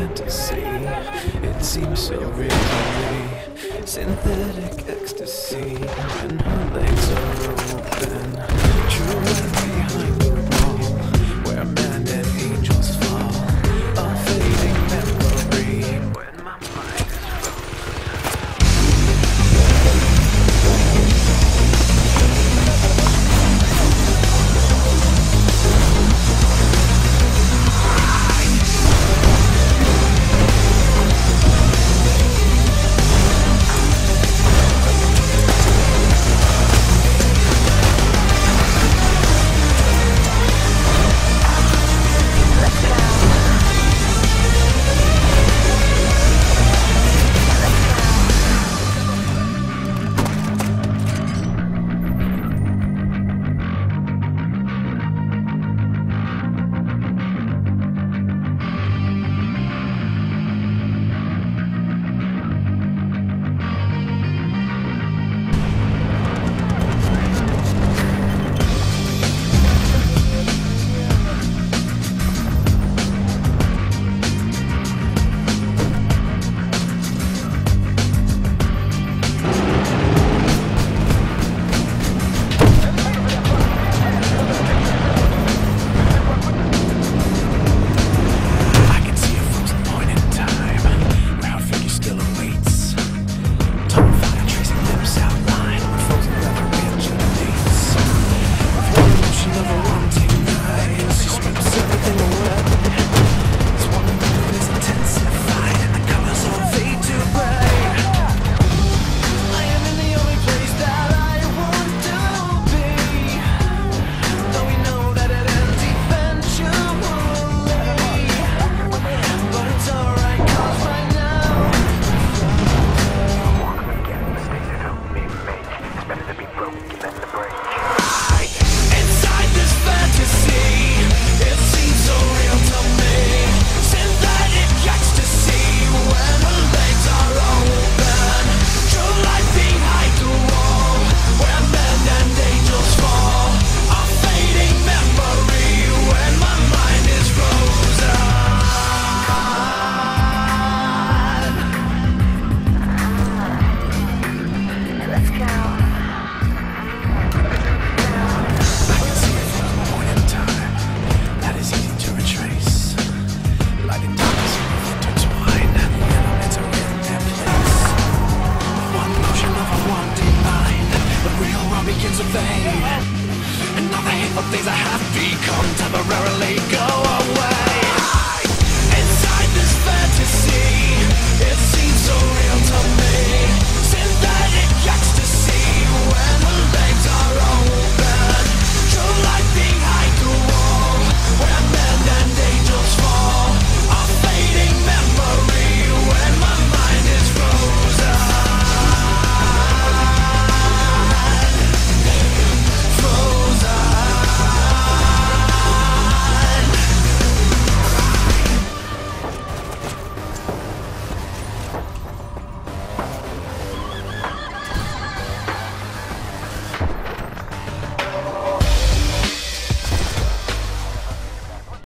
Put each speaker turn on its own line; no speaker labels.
fantasy. It seems so real to me. Synthetic ecstasy